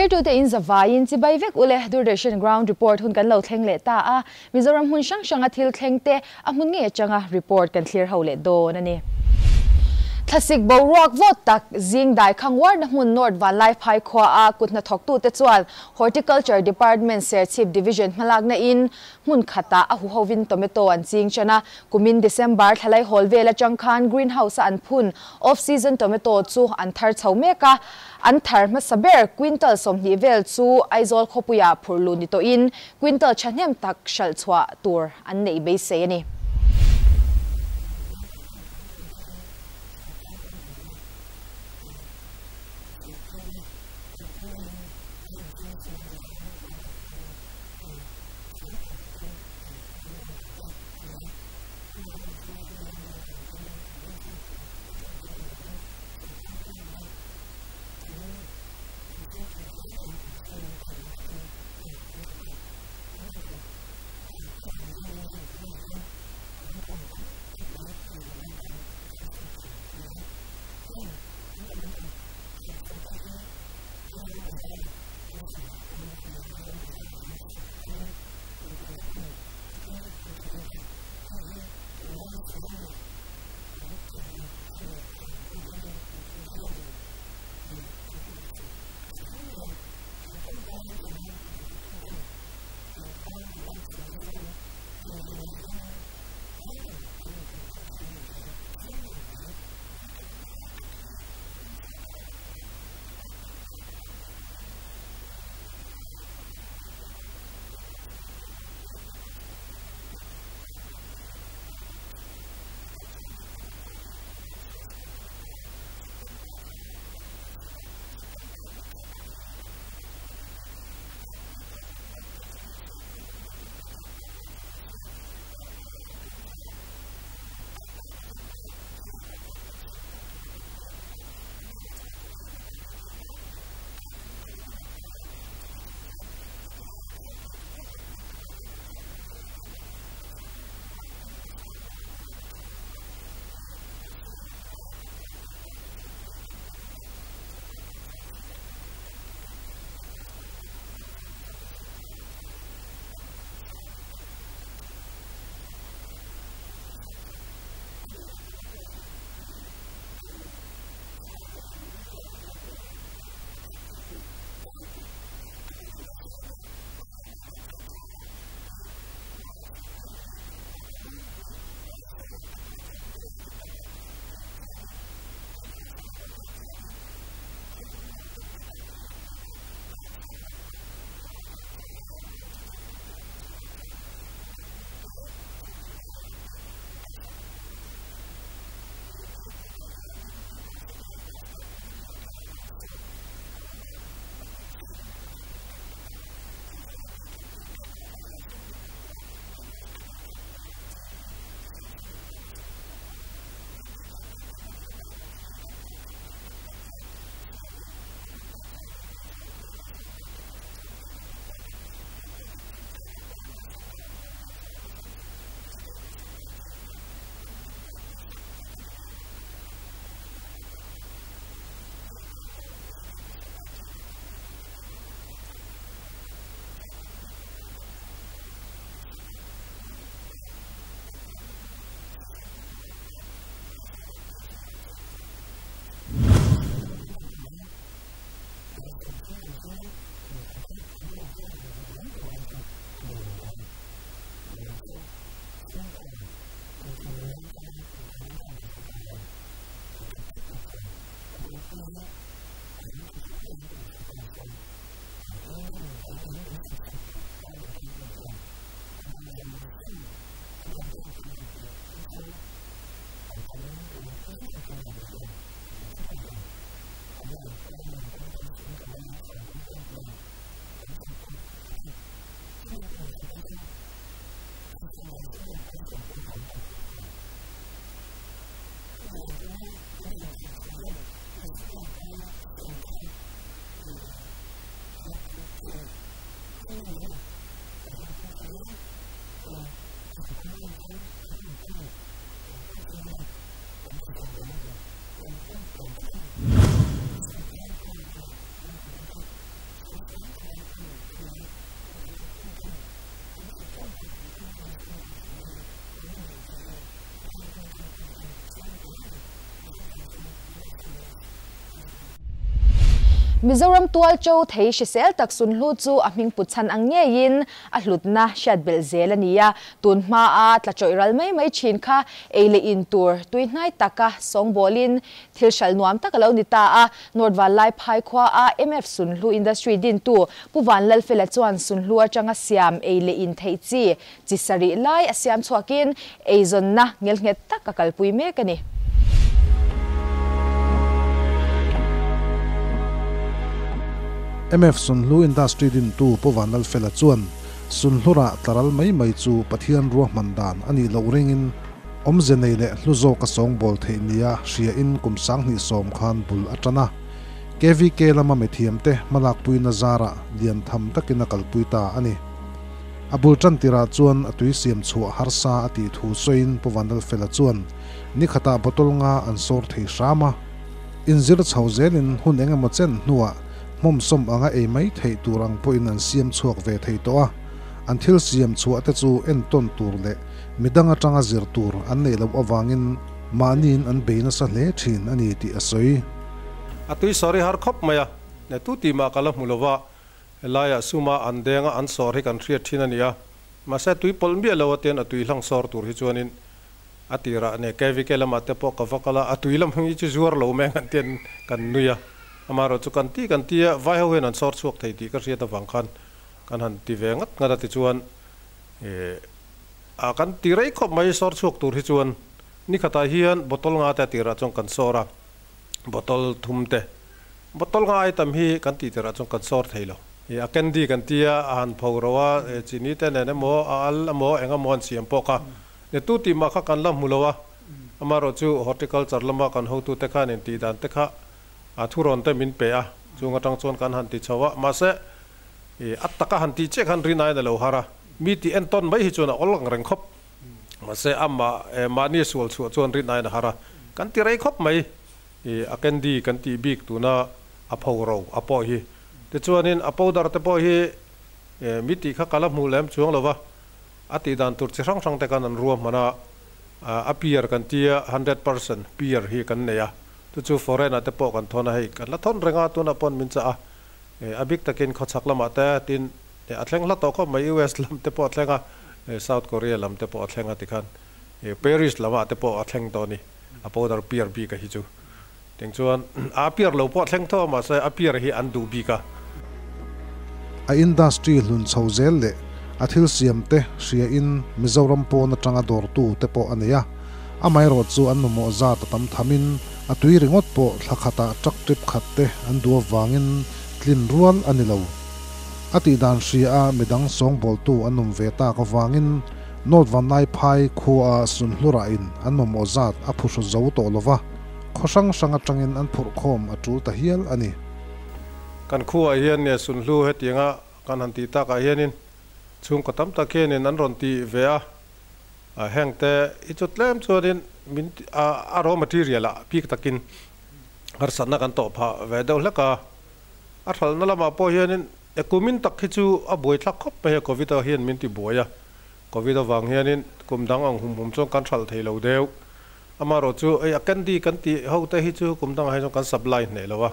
therto the in zavain chi bai vek ule duration ground report hun kan lo thleng le ta a. Mizoram hun shang shang a thil thleng te a mun nge changa report kan clear ho le do na ni thasik bo rock vot tak zing dai khang war na hun north wa life high khwa a kut na thok tu te chual. Horticulture department se chief division malak na in mun khata a hu hovin tomato an ching chana kumin december thalai holve la changkhan greenhouse an phun. Off season tomato chu an thar chau meka an thar ma saber quintal som hi vel chu aizol khopuya phurlu ni to in. Quintal chhanem tak shal chwa tur. An nei be se ni Thank you. Mizoram tual cho thấy sẽ sel tak sun lu chu a ming put chan ang nge in a hlut na shat bel zel ania tun ma a tla choi ral mai mai chin kha. Eile in Tour tui nai taka song bolin thil shal nuam tak lo ni ta a. Nordwal lai phai khwa a mf sun lu industry din tu. Puwan lal fela chuan sun lu atanga siam. Eile in thei chi. Chi sari lai asiam chuakin eizon na ngel nget tak ka kalpui me kani MF Sunlu Industry din tu po vanal fela chuan. Sunlura taral mai mai chu pathian ruah mandan ani lo ringin omze nei le hluzo ka song bol the nia. Ria in kum sang ni som khan bul atana. KVK lama me thiam te malak pui na zara. Lian tham takina kalpui ta ani. Abul chan tira chuan atui siam chu harsa ati thu soin povanal fela chuan. Ni khata botol nga an sor thei rama inzir chhauzelin hun engemachen nuwa mom som anga e mai thei turang po in an siam chuak ve thei to a. An thil siam chu te chu en ton tur le. Midanga tanga zir tur an nei lo awangin. Manin an beina sa le thin ani ti asoi atui sorry har khop maya. Ne tu ti ma kala mulowa laya suma an denga an sorry kan thria thin ania ma sa tui polmi lo ten atui lang sor tur hi chuanin. Atira ne kevi kela te po ka vakala atui lam hi chu zuar lo me kan ten kan nuya amaro chu kan ti kan tia vai ho hen an sor chuak thei ti ka ria ta wang khan. Kan han ti ve ngat ngara ti chuan e a kan ti rei khop mai sor chuak tur hi chuan. Ni khata hian botol nga ta tira chong kan sora botol thum te. Botol nga ai tam hi kan ti tira chong kan sor theilo. E a ken di kan tia an phogrowa chini te ne mo al mo enga mon siam poka ne tu ti ma kha kan lam mulowa amaro chu horticulture lama kan ho tu te khan en ti dan te kha อาทุรนเตมินเปียจุงกระตังชวนกันหันติชาวะมาเสอัตตะกหันติเช็คหันรินายเดลหาระมีที่เอ็นต้นไม่ฮิจุนอลังเริงคบมาเสอัมมาเอมานี่สวลสวดชวนรินายนฮ่าระกันตีไรคบไหมอักันดีกันตีบิกตัวน่ะอภาวเราอภาวฮีแต่ชวนนินอภาวดาร์เตปาวฮีมีติข้ากลับมูลแลมช่วงเลยวะอติดันตุรช่องช่องแต่กันรวมมานอะอภิยร์กันที่100%ปียร์ฮีกันเนี่ย tu chu foreign ate po kan thona hei. Kan la thon renga tu na pon min cha a. E abik takin kho chak lama ta tin e athleng la to ko mai us lam te po athlenga e, south korea lam te po athlenga tikhan e paris lama te po athleng to ni. Apo dar pier bi ka hi chu. Teng chuan, a pier lo po athleng tho ma sa a pier hi an du bi ka. A industry lun chhozel le. Athil siam te ria in mizoram po na tanga dor tu te po ania amai ro chu an mo za ta tam thamin atui ringot po thlakhata trak trip khatte an du wangin tlin rual anilo ati dan ria a midang song bol tu anum veta ka wangin not van nai phai khu a sun hlura in an mo mo a phusho zo to lova. Khosang sanga tangin an phur khom a tu ta hial ani kan khu a hian ne sun hlu he tianga kan han ti ta ka hianin chung ka tam ta khen an ron ti ve a. A heng te, i chutlem chuanin min, a raw material a, pik takin. Har sanna kan to pha ve do hleka a. Thal na lama po hianin e kumin tak khi chu a boi thlak khop pe covid a hian min ti boya covid a wang hianin, kum dang ang hum hum chong kan thal thei lo deu. Ama ro chu ai kan di kan ti ho te hi chu, kum dang hai chong kan supply nei lowa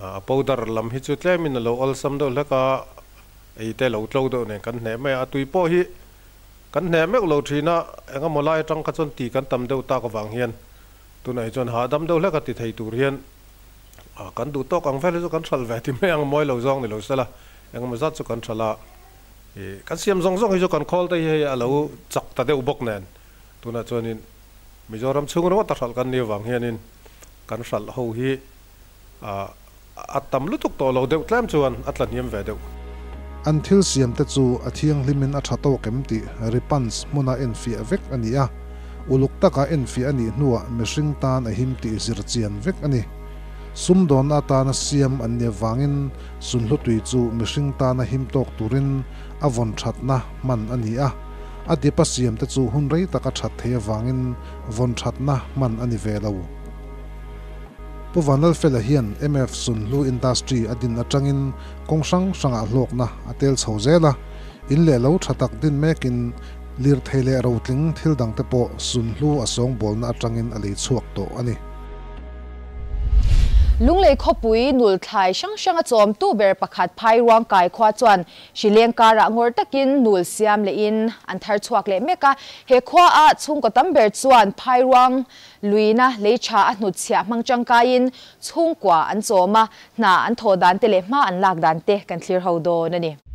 a. Powder lam hi chu tlemin lo, ol sam do hleka ei te lo tlo do ne kan ne me a. Tui po hi kan hne mek lo thina enga molai tang ka chon ti kan tam deuh ta ka wang hian. Tu nai chon ha dam deuh le ka ti thei tur hian. A kan du to kang vel chu kan thal ve ti me ang moi lo zong ni lo sala. Enga ma zat chu kan thala. E kan siam zong zong hi chu kan khol te he a lo chak ta deuh bok nen. Tu na chonin mizoram chung ro ta thal kan ni wang hian in. Kan thal ho hi, a atam lutuk to lo deuh tlam chuan, atlan hiam ve deuh an thil siam te chu, a thiang hlimin a thato kem ti ripans mona en fi avek ani a. Uluk taka en fi ani nuwa mihring tan a him ti zir chian vek ani. Sum don a ta na siam an ne wangin sun hlutui chu mihring tan a him tok turin, a von thatna man ani a. A dipa siam te chu hun rei taka that the wangin von thatna man ani po vanal fela hian mf sun lu industry adin atangin kongsang sanga lok na atel chhozela in le lo thatak din mekin lir thele ro thil dang te po sun lu asong bol na atangin ali chuak to ani. ลุงเลยขบุยนุลทายช่างช่างจอมตู้เบรประคัดภายร่างกายควาจวนชิเลียงการะงอตะกินนุลเสียมเลอินอันทาร์ชวกเลเมกะเฮควาอาชุงกตัมเบรจวนภายร่างลุยนะเลชาอันนุเสียมังจังกายินชุงกว่าอันโจมานาอันโทดันเตเลมาอันลากดันเตกันคลีร์เฮาโดนั่นนี่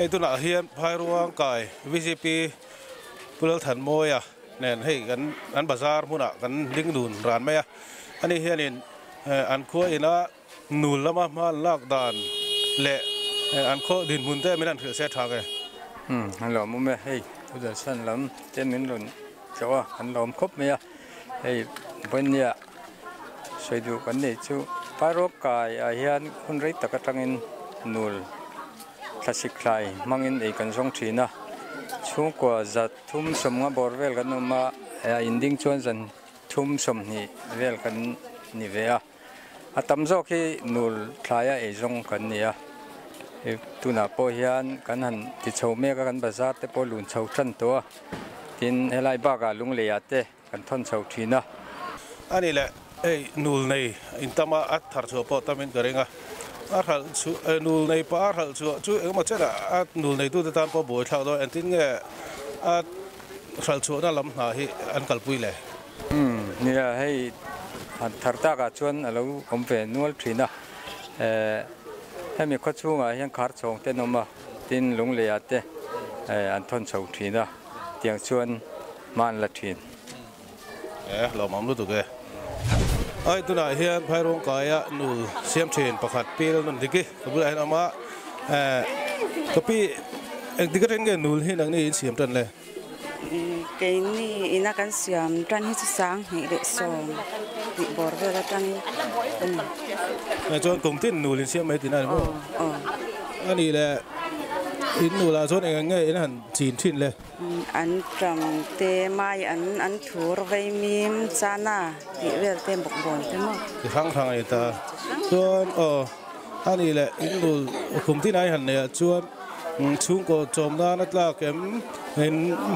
lung lei kho pui nul thlai sang sang a chom tu ber pakhat phai ruang kai khwa chuan shrilanka ra ngor takin nul siam le in an thar chuak le meka he khwa a chung ko tam ber chuan phai ruang luina le cha a hnut chhia mang chang ka in chung kwa an choma na an tho dan te le ma an lak dan te kan clear ho do na ni Hei tu na hian phai ruang kai VCP pulal than moya nen hei kan an bazar muna kan ding dun ran maya ani hian in an kho ina nul lama ma lak dan le an kho din mun te minan thse tha ke hm han lo mu me hei uda san lam ten min lun chawa han lom khop me ya hei bon ya soi du kan nei chu paro kai a hian khun rei takatangin nul classic khai mangin ei kan song thina chung kwa zat thum som nga borvel kan ma inding chuan zan thum som ni vel kan ni ve a atam zo khi nul thlaya ei zong kan ni a. E tuna po hian kan han ti chho me ka kan bazar te po lun chho than to tin helai ba ga lung le ya te kan thon chho thina ani le, ei, nul nei. Intama at thar chu po tamin garenga ar hal chu nul nei pa ar hal chu chu eng ma chera at nul nei tu te tan po boi thlau do en tin nge at hal chu na lam na hi an kal pui le hm ni la hei han thar ta ka chuan alo om ve nual thina eh hemi kho chunga hian khar chong te noma tin lung le ate an thon chho thina tiang chuan man la thin eh lo mam lu tu ke ai tu na hian phai rong ka ya nul siam chen pakhat pel nun diki ko bu ai ama eh ko pi ek dikaten ge nul hi nang ni siam tan le cái này ina kan siam tran hi sang hi de som bị bor ve la tran na chon kong tin nul siam mai tin ai mo ani le in nul la chon eng nge in han chin thin le an tram te mai an an thur ve mim chana hi vel te bok bon te mo ki thang thang ai ta chon o ani le in nul kong tin ai han ne chuan chung ko chom na na tla kem en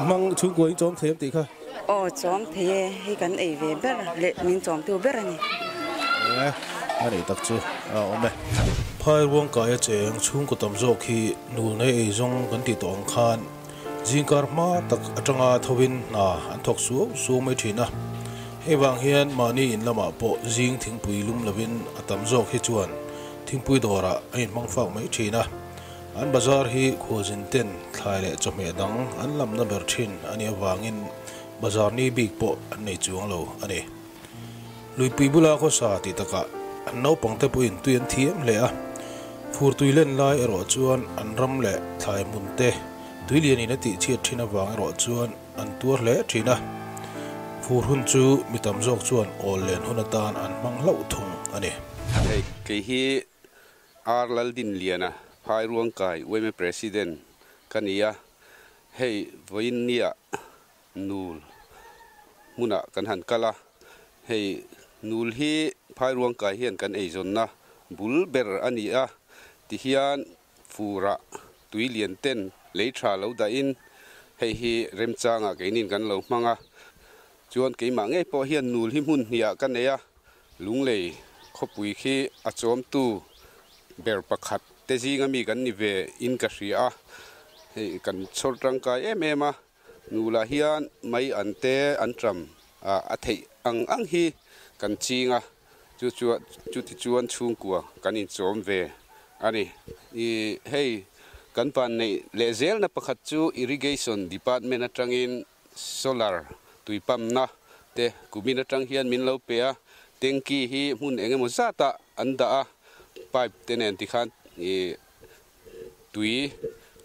mang chung ko in chom them ti kha ờ chom thế hi kan ei ve ber le min chom tu ber ani eh ani tak chu a ome phai ruang ka ya cheng chung ko tam zo khi nei ei zong kan ti tong khan jingkar ma tak atanga thowin na an thok su su mai thina hewang hian mani in lama po jing thingpui lum lovin atam zo khi chuan. Thingpui dora ein mangfak mai thina an bazar hi khojin ten thlai le chome dang an lam na ber thin ani awangin bazar ni big po an nei chuang lo ani lui pui bula ko sa ti taka an no pangte pu in tuyan thiam le a. Phur tui len lai ero chuan an ram le thlai mun te. ตุยเรียนีนะติเชียทินาวางรอจวนอันตัวเละทีนะฟูรุนจูมีตำจอกจวนโอเลนหุนตานอันมังเล่าทุงอันนี้ไอ้กี่ฮีอาร์ลัดินเลียนะพายรวงกายเวมประธานกันเนียให้วินเนียนูลมุนะกันหันกะละให้นูลฮีพายรวงกายเฮียนกันไอ้จนนะบุลเบอร์อันนี้อะที่เฮียนฟูระตุยเลียนเต้น lấy trà lâu đã in. Hay hi, rem trang à cái changa keinin kan lo manga. Chuan keima nge po hiền nul hi cái này à lúng lung khóc khopui khi à chôm tu. Ber pakhat, te gì mi kan ni về in ka à hei cần sốt răng cái em em à, a là hiền mấy anh te anh trầm à à thấy ăn ăn hi, kan chinga chu chu chu ti chuan chung của kan in chôm về anh i hey kan pan nei le zel na pakhat chu irrigation department atangin solar. Tuipam na te kumin atang hian min lo pe a tengki hi mun enge mo an da a. Pipe tenen ti khan e tui,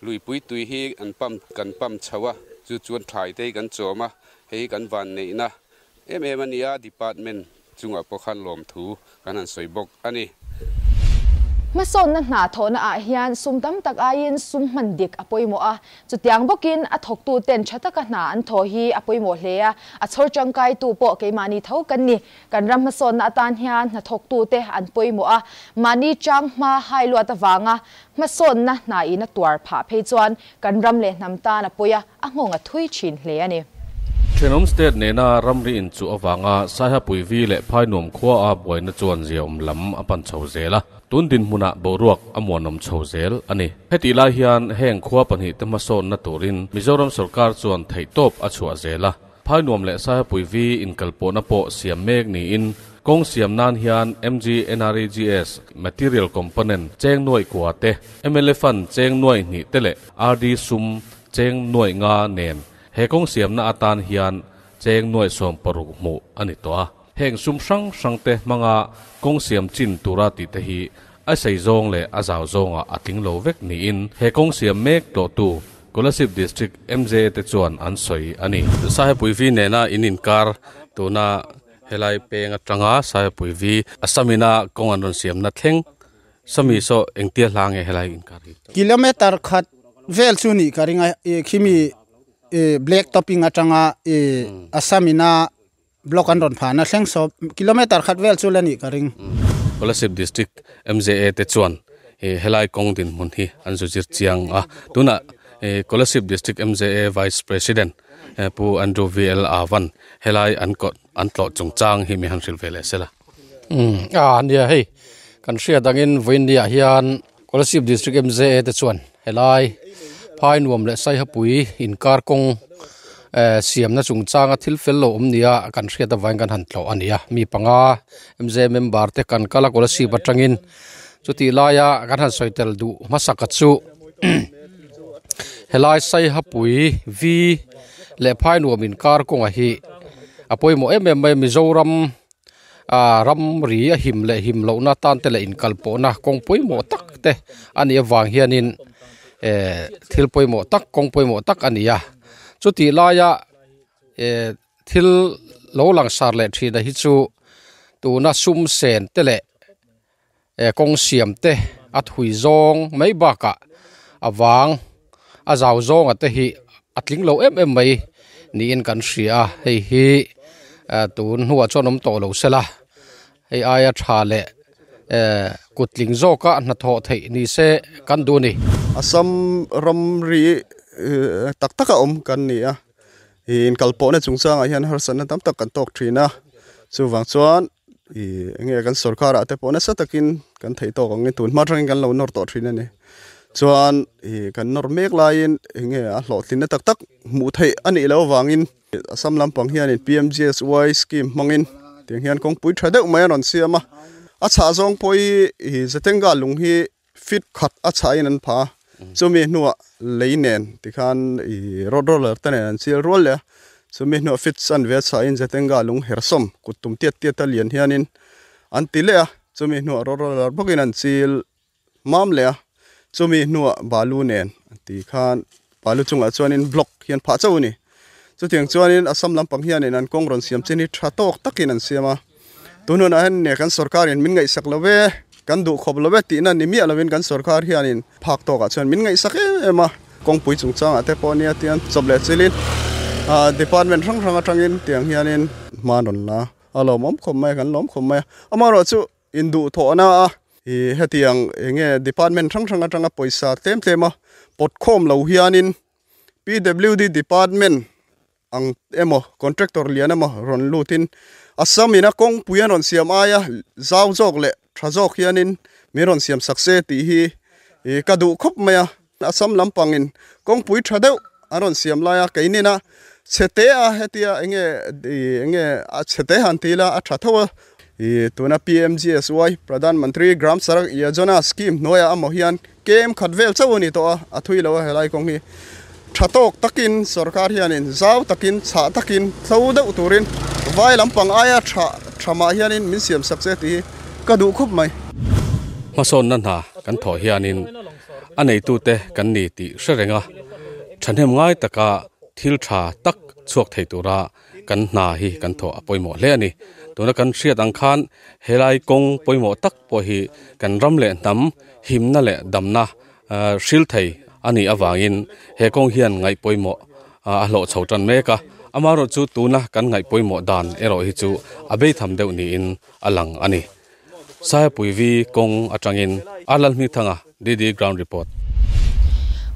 lui pui tui hi an pam kan pam chawa. Chu chuan thlai te kan choma. Hei kan van nei na. Em em ania department chunga po lom thu. Kan an soibok ani. มาสนนนหนาทนอาเฮียนซุ่มตั้มตักอายินซุ่มมันดิกอปอยโมอาจุดยังบกินอัถกตูเต็นชะตกันหนาอันทอฮีอปอยโมเลียอัชรจังไกตูโปเกมานีเท่ากันนี่กันรำมาสนอาตานเฮียนอัถกตูเตอันปอยโมอามานีจังมาไฮลวดวางะมาสนนะนาอินตัวผาเพจวนกันรำเลนำตาอปอยอะงงอทุยชินเลียนี่เชนอมสเตทเนน่ารัมรีอินจูอวางาสายฮปุยวีเละพายนุ่มขั้วอาบวยนจวนเจียมลำอปันเฉาเจละ tun din muna boruak amuanom chho zel ani heti la hian heng khwa pani te ma son na turin mizoram sarkar chuan thei top a chua zela phai nom le saha pui vi in kalpo na po siam mek ni in kong siam nan hian mg nregs material component cheng noi kwa te ml fan cheng noi ni tele rd sum cheng noi nga nen he kong siam na atan hian cheng noi som paru mu ani to a heng sum sang sang te manga kong siam chin tura ti te hi a sei zong le a zaw zong a ating lo vek ni in he kong siam mek to tu Kolasip district MJ te chuan an soi ani. Sahe puivi ne na inin kar tu na helai peng atanga sahe puivi asamina kong an siam na thleng sami so engtia hlang e helai in kar kilometer khat vel chu ni karinga e khimi e black topping atanga e asamina block an ron phana thleng so kilometer khat vel chu lani karing Kolasip district MJA te chuan. E helai kong din mun hi an zu jir chiang a. Tuna Kolasip district MJA vice president pu Andrew VL Avan. Helai an ko an tlo chung chang hi mi han sil vele sela. Um a nia hei. Kan hria dangin voin nia hian Kolasip district MJA te chuan. Helai phai nuam le sai hapui in kar kong Eh, siam na chung changa thil fel lo om nia. Kan hria da vain kan han tlo ania mi panga. Mj member te kan kala Kolasip batangin chuti laya kan han soitel du. Masaka chu. Helai sai hapui vi. Le phai nuam in kar kong a hi. Apoi mo em em mizoram a ram ri a him le him lo na tan te le in kalpo na. Kong poi mo tak te ani awang hianin. E thil poi mo tak, kong poi mo tak ania chuti laya e eh, thil lo lang sar le thi da hi chu tu na sum sen te le e kong siam te, at hui zong, mai ba ka awang a zaw zong ate hi atling lo em em mai, ni in kan hria hei hi eh, tun huwa chonom to lo sela hei aya tha le kutling zo ka, na tho thei ni se, kan du ni. Asam ram ri tak taka om kan ni a in kalpo na. Chungchang a hian har san tam tak kan tok thina chu wang chuan i nge kan sarkar ate pona sa takin kan thei to ngin tun ma rang kan lo nor to thina ni chuan i kan nor mek lain nge a hlo thin tak tak mu thei ani lo wangin asam lampang hian in PMGSY scheme mangin tiang hian kong pui thadeu mai ron siama a cha zong poi hi zatenga lung hi fit khat a cha in an pha chumi nuwa leinen tikhan i rod roller tan an sil rol le chumi nuwa fit san ve sa in zatenga lung hersom kutum tiat tiat alian hianin an tile so mi nuwa rod roller bokin an sil mam le so mi nuwa balu nen. Ti khan balu chunga chuanin block hian pha chau ni. Chu tiang chuanin asam lampang hian in an kong ron siam chini tha tok takin an siama tunun an ne kan sarkar in min ngai sak กันดูขบลเวตีนั่นนิมีอะไรเป็นกันสรคารเฮียนิพักตัวกันะชวนมินไงสักเอ็มะกองปุ๋ยจุงจังอะแต่พอนี่เตียนสบเลยสิลินอ่า department ทั้งทั้งทั้งอินเตียงเฮียนินมาดนนะอารมณ์คมไม่กันล้มคมไม่อามารอจูอินดูโถนะอะอีเฮตียงเองเงี้ย department ทั้งทั้งทั้งอะปุ๋ยสาเต็มเต็มอะปดโคมเหล่าเฮียนิน PWD department อังเอ็มะ contractor เลียนอะมะรอนลูทิน ina kong puyan ron siam aya, zaw jok le, tha jok hianin mi ron siam sakse ti hi e kadu khop maya asam lampangin. Kong pui tha aron siam laya kainina chete a hetia enge enge, a chete hantila a tha e tuna PMGSY Pradhan Mantri, Gram Sarak Yojana scheme, noya amohian, kem khatvel chawni to a thui lo helai kong hi thatok takin sarkar hianin zaw takin, cha takin thlo deuh turin, vai lampang aya, tha thama hianin min siam sakse ti ka du khup mai. Ma son nan ha, kan tho hianin. Anei tu te kan ni ti hrerenga thanem ngai taka, thil tha tak chuak thei tura kan na hi kan tho apoi mo le ani. Tuna kan hriat ang khan, helai kong poimo tak po hi kan ram le nam himna le eh, damna hril thei ani awangin he kong hian ngai poimo a lo chhotan meka. Amaro chu tuna kan ngai poimo dan ero hi chu abe tham deuh ni in alang ani. Sai puivi kong atangin alal mi thanga, didi ground report.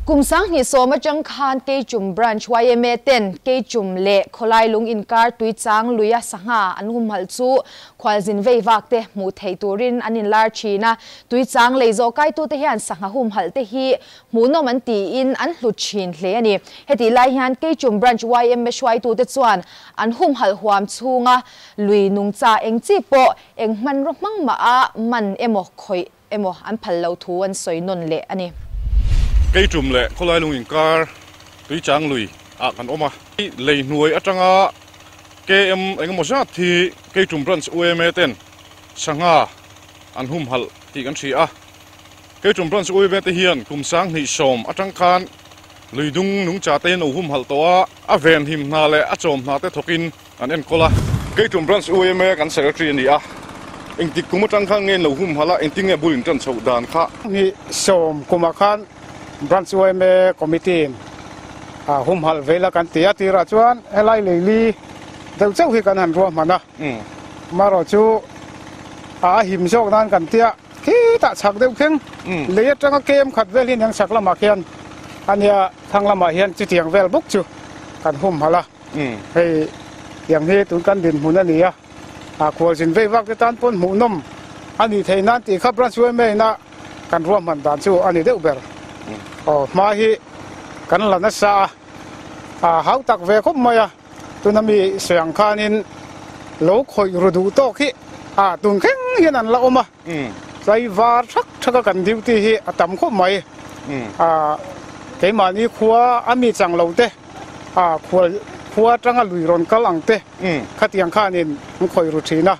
กุมสังนิโซมาจังคานเกจุมบรันชวายเมเตนเกยจุมเล่คลายลุงอินการตุยจังลุยสังหาอันหุมหัลซูควาจินเววักเตะมูเทตูรินอันินลาร์ชีนะตุยจังเลยโจไกตัวเตหันสังหาหุมหัลเตฮีมูโนมันตีอินอันหลุดชินเลนี่เฮติไลฮันเกยจุมบรันชวายเมชวายตัวเตจวนอันหุมหัลความชูงะลุยนุงจ่าเองจีโปเองมันรกมั่งมาอามันเอโมคอยเอโมอันพัลเลาทูอันสวยนนเละอันนี้ cây trùm lệ có lai lùng in car tuy chang lùi. À kan oma lei nuôi atanga ke em, anh mo sa thì cây trùm branch ueme ten sanga an hum hal ti kan à cây trùm branch ueme te hian kum sang ni som atang khan. Lùi dung nung cha te no hum hal to a ven him na le a chom na te thokin an en kola cây trùm branch ueme kan secretary ni a eng tik kuma tang khang ngen lo hum hala eng tinge bulin tan chho dan kha. Ni som kuma khan branch me committee. A hum hal vela kan tia tira chuan helai leili deu chau hi kan han ro mana maro chu a him jok nan kan tia ki ta chak deu kheng le tanga kem khat vel hin yang sak lama khian ania thang lama hian chi tiang vel buk chu kan hum hala hei yang hi tun kan din mun ani a a khol jin vei vak te tan pon mu nom ani theinan ti kha branch me na kan ro man dan chu ani deu ber oh ma hi. Kan la na sa. A hau tak ve khop maya tu na mi soyang khanin lo khoi ru du to khi. A tun kheng hian an la oma sai var thak thaka kan diu ti hi. Atam khop mai. A ke ma ni khuwa ami chang lo te a khuwa khuwa tanga lui ron kalang te khatiang khanin khoi ru thina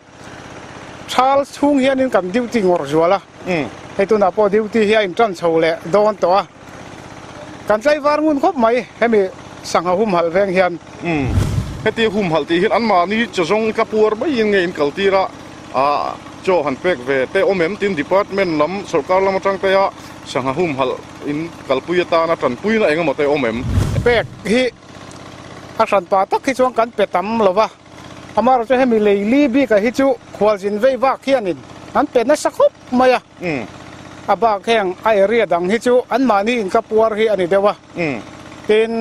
thal chung hianin kan diu ti ngor เฮ้ตัวน่ะพอดิวที่เฮียอินทรัชโชวเลยโดนตัวการใช้ฟางงุนครบไหมให้มีสังหุมหัลแรงเฮียนอืมไอ้ที่หุ่มหัลที่เฮีนอันมานี่จะทรงกระปัวไม่ยังไงินกัลตีระอ่าจหันเป็กเวเตอมเอ็มตินดีพาร์ตเมนต์ลำสการลำจังเตยสังหุมหัลอินกัลปุยตานาจันปุยนะเองมาเตอมเอ็มเป็กฮีอาชันปาตักฮิจวงกันเป็ดตัมหรอวะอามาเราจะให้มีเลยลีบีกับฮิจูควอลจินเววักเฮียนิน อันเป็นนักสักบมาอะอาบากแข่งไอเรียดังฮิจูอันมานี่อินกับปัวรีอันนี้เดียวว่าอิน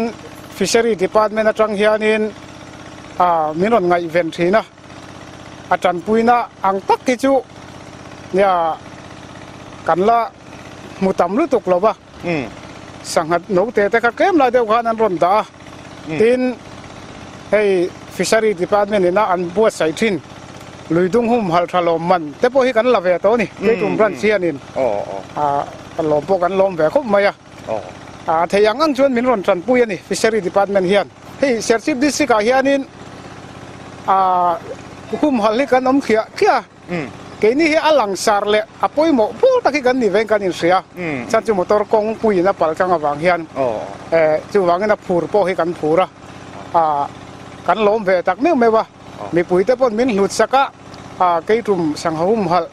ฟิชเชอรี่ดีพาร์ตเมนต์จังเฮียนินอ่ามีนนไงอีเวนทีนะอาจารย์ปุยนะอังตักฮิจูเนี่ยกันละมุตัมรุตุกลบะสังหัดนกเตะแต่ก็เกมลายเดียวกันนั่นรอนตาอินเฮ้ยฟิชเชอรี่ดีพาร์ตเมนต์นี่นะอันบัวใส่ทิ้น ke ni hi alang sar le apoi mo pu ta ki kan ni ven kan in sia อืม chan chu motor kong pui na pal chang awang hian อ๋อ eh chu wang na phur po hi kan phura à kan lom ve tak meu mewa Ờ. mi pui te pon min hlut saka a ke rum sang hum hal.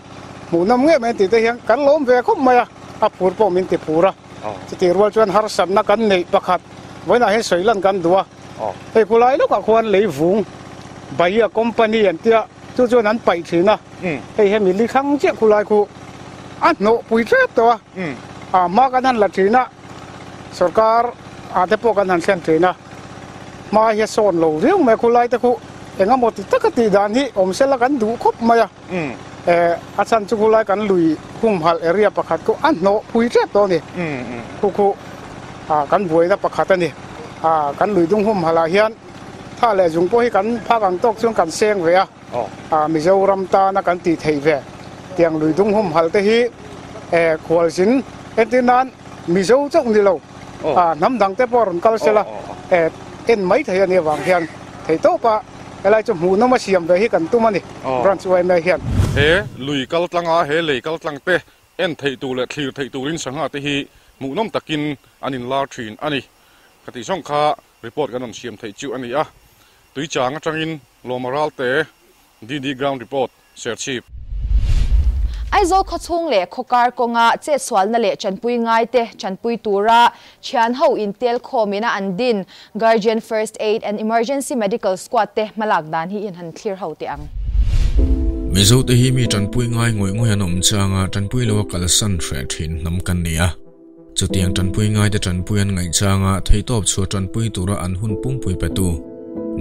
Mu nam nge men ti te hiang kan lom ve khop maya a phur po min ti pura ờ. ti ti rual chuan har sam na kan nei pakhat. Voina he soilan kan dua. Ờ. He kulai lo ka khuan lei vung. Bai a company an tia chu chu nan pai thina he hmm. he mi li khang che kulai khu an no pui tre to hmm. a. Ma kan han la thina sarkar a te po kan han sen thina ma he son lo riu me kulai te khu nga mo ti takati dan hi om sel kan du khop maya. Mm. Eh achan chu lai kan lui hum hal area pakhat ko an no pui tre to ni. Mm, mm. Khu khu à kan buai da pakhat ni à kan lui dung hum hala hian tha le jung po hi kan pha kang tok chung kan seng ve a. À ta na kan ti thei ve. Tiang lui dung hum hal te hi eh khwal sin etinan mizo chok ni lo. À nam dang te por kal sela oh, eh, en mai thei ani wang hian. Thei to cái lại chụp mù nó mà xiêm về hết cần tu mà nè còn chuối này hiện. Thế lùi cao tăng á thế lùi cao tăng pe. Em thấy tu là thiêu thấy tu lên sáng hà thì mù mũ nó tắc kinh anh in lao truyền anh ấy cái thì xong kha report cái nằm xiêm thấy chịu anh ấy á, tuy chàng trang in lo moral tế đi đi ground report search ship ai zo kho chung le kho kar ko nga che swal na le chanpui ngai te, chanpui tura, chian ho in tel kho mina an din, guardian first aid and emergency medical squad te, malak dan hi in han clear ho te ang. Mezo te hi mi chanpui ngai ngoi ngoi an om changa chanpui lo kal san thre thin nam kan nia chutiang chanpui ngai te, chanpui an ngai changa thei top chu chanpui tura an hun pum pui petu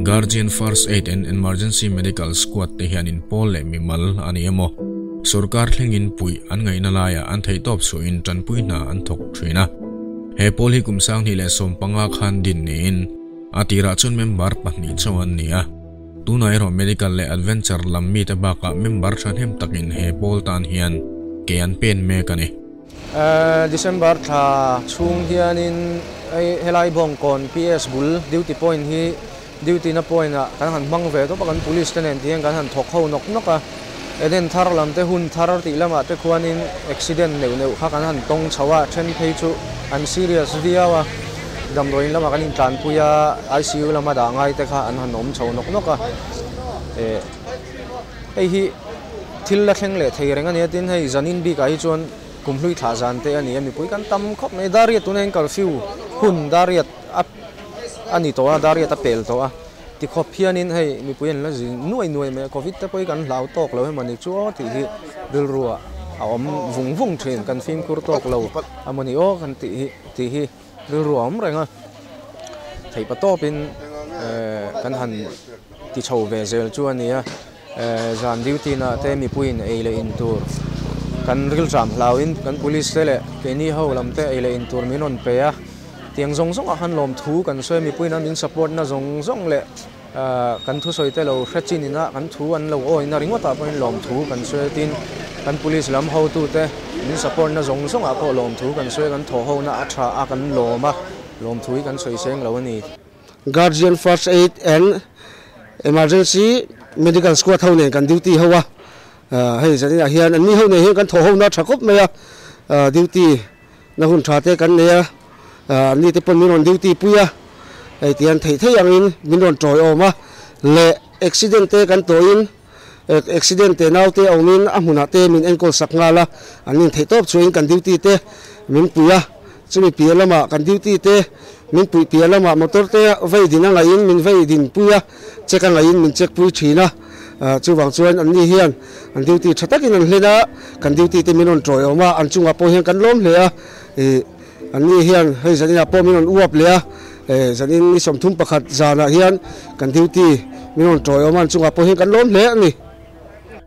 guardian first aid and emergency medical squad te hian in pol le mi mal ani emo sarkar thlengin pui, an ngai na laya à, an thei top chu in, tan pui na, an thok thina he pol hi kum sang ni le som panga khan din nin atira chun member pahni chawan nia tunai ro medical le adventure lammi te baka member than hem takin he pol tan hian, ke an pen me kani ờ, December tha chung hianin ai, helai bong kon PS bul duty point hi, duty na point a. Kan han mang ve to pakan police ten tiang kan han thok ho nok nok a eden thar lam te hun thar ti lama te khuanin accident neu neu. Kha kan han tong chawa then phei chu, an serious viawa. Dam roin lama kan in tlan puya ICU lama da ngai te kha an han nom chho nok nok a. E ei hi thil la thleng le thei renga ne tin hei zanin bi kai chon kum hlui tha zan te ani ami pui kan tam khop me dariat tunen curfew hun dariat ap ani to a, dariat a pel to a. ติขบเพียนินให้มีปุยนแล้วจีน่วยหน่วยไหมโควิดแตะปุยกันลาวตกเราให้มันอีกชั่วที่ที่ดิลรัวเอาอมวุ่งวุ่งเทรนกันฟิล์มคุรตกเราอามันอีโอ้กันที่ที่ดิลรัวอมไรเงี้ยไทยปะโตเป็นเอ่อกันหันที่ชาวเวเซลชัวนเนี่ยเอ่อจานดิวติน่ะแต่มีปุยนเอเลอินตัวกันริลจามลาวินกัน police เลยแกนี่เขาลำเตะเอเลอินตัวมินนเปีย tiếng rong rong ở hàn lom thú cần xoay mi pui na min support na rong lệ. Le cần thu soi lâu lo chín nữa cần thú an lâu ôi ina ringo ta pui lom thú cần xoay tin. Cần police làm hậu tu te min support na rong rong ở ko lom thú cần xoay cần thổ hậu na atra à cần kan à lom thú cần xoay seng lâu ni guardian first aid and emergency medical squad hậu này cần duty hậu à. Ờ, hay zani a hiện anh ni hậu này hiện cần tho hậu na thakop mày à. Ờ, duty na hun trả te cần ne Ờ, ni te pon min on duty puya. Hei tian thei thei ang in, min on troi oma le accident te kan to in. Ờ, accident te nau te ong min a huna te min enkol sak nga la. Anin thei top chuin kan duty te, min puya. Chumi pia lama kan duty te, min pui pia lama motor te, vei din a in, min vei din puya. Check a in, min check pui thina ờ, chu wang chuan an ni hian. An duty thatakin an hlena. Kan duty te min on troi oma an chunga po hian kan lom hle a อันนี้เฮียนให้สันนิษฐานพ่อมีนนอวบเลียเออสันนิษามีสมทุนประคัดจานาเฮียนกันทิวตีมีนนจอยอมันจุงกับพ่อเฮียนกันล้มเละนี่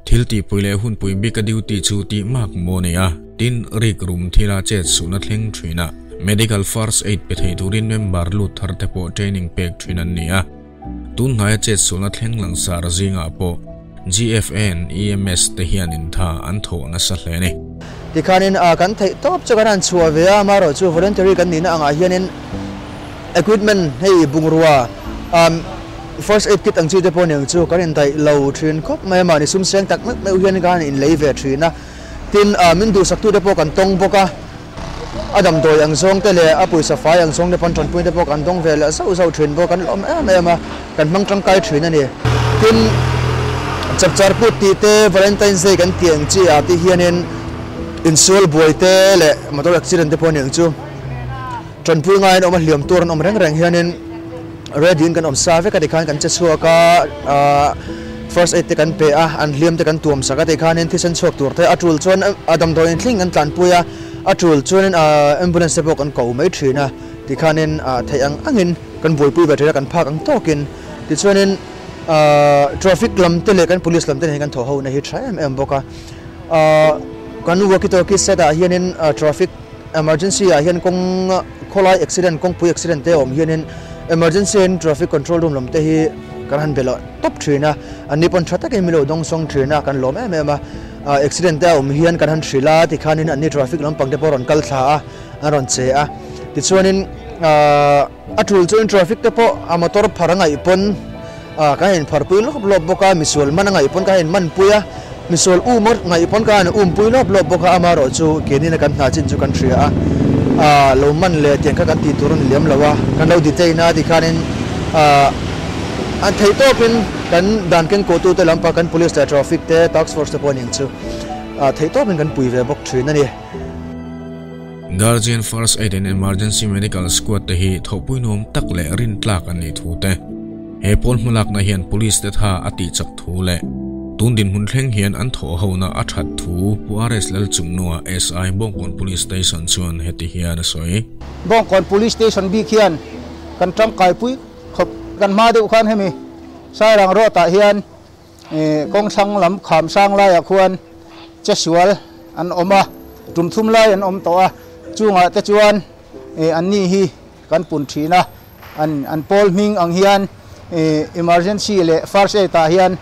ทิลตีปุยเลหุ่นปุยบิกัดิวตีชูตีมากโมเนียดินริกรุมทีลาเจ็ดสุนัทเล้งทรีนะ medical first aid ไปที่ทุรินเมมบาร์ลุทาร์เทปโปเทรนนิ่งเป็กทรีนันเนียตุนหายเจ็ดสุนัทเล้งหลังสารซิงอาโป GFN EMS เทียนินทาอันโทนัสเลนี่ tikhanin a à, kan thei top chu kan an chua ve a à, maro chu voluntary kan nina anga hianin equipment hei bungrua um first aid kit ang chu te po neng chu kan in tai lo thin khop mai ma ni sum seng tak mek meu hian kan in lei ve thina tin à, min du sak tu te po kan tong boka adam doi ang zong te le a pui sa fai ang zong de pon ton pui te po kan dong ve le sau sau thin bo kan lom em em a kan mang tang kai thin ani tin chap char pu ti te valentine day kan tiang chi a ti hianin insul boy te le motor accident te po neng chu. Ton pui ngai no ma hliam tur om reng reng hianin redin kan om sa ve ka de khan kan che chua ka à, first aid te kan pe a an hliam te kan tuam saka te thi thisan chok tur te atul chuan, adam doin thling an tlan puya atul chuan chuanin à, ambulance te pok an ko mai thina ti khanin à, thei ang angin kan boi pui batera kan phak ang tokin ti chuanin traffic lam te le kan police lam te ne kan tho ho na hi thai em em boka kan walkie talkie set a hianin traffic emergency a hian kong kholai accident kong pui accident te om. Hianin emergency and traffic control room lam te hi kan han belo top thina ani pon thata ke milo dong song thina kan lom em em a accident te om. Hian kan han thrila ti khanin ani traffic lam pang te poron kal tha a aron che a ti chuanin a tul chuan traffic te po a motor pharanga ipon ka hin phar pui lop lop boka misol mananga ipon ka hin man puya misol umor ngai pon ka um pui lop lop boka amaro chu kenina kan na chin chu kan thria a. Lo man le tiang ka kan ti turun liam lawa. Kan lo di te na ti khanin an thei to pin kan dan ken ko tu te lampa kan police te traffic te tax force te pon ing chu. A thei to pin kan pui ve bok thin ani Guardian First Aid and Emergency Medical Squad te hi thopui nom tak le rin tlak an ni thu te. He pol mulak na hian police te tha ati chak thu le. Tun din hun thleng hian an tho ho na a that thu puares lal chung no SI Bongkon Police Station chuan heti hian soi Bongkon Police Station bi khian kan tang kai pui khop kan ma deuh khan hemi sai rang ro ta hian e kong sang lam kham sang lai a khuan che sual an oma tum thum lai an om to a chunga te chuan e an ni hi kan pun thina an an pol ming ang hian e emergency le first aid ta hian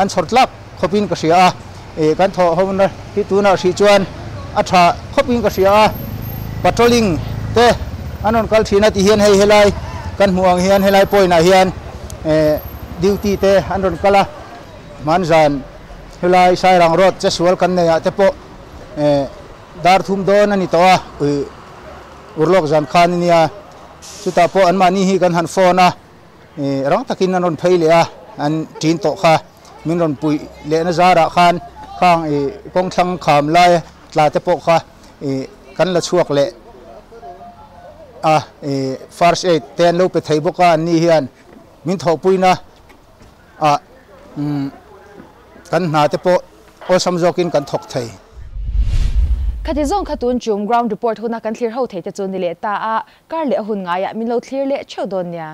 an chhortlak khopin ka sia e kan tho hon tu na si chuan, a tha khopin ka sia patrolling te, anon kal thina ti hian hei helai, kan muang hian helai poina hian. E duty te, anon kala manjan helai sai rang rot, che sual kan ne ya te po. E dar thum don ani to a. Urlok jan khan nia chuta po an mani hi kan han phone a. E, rang takin anon phaile a. An tin to kha min ron pui le na zara khan. Khang e kong thlang kham lai, tla te po kha e kan la chuak le à, a e first aid ten lo pe thei boka ni hian min tho pui na. À, a um kan na te po o samjokin kan thok thei khati zong khatun chum ground report huna kan clear ho thei te chun ni le ta a. Kar le hun nga ya min lo clear le chhodon nya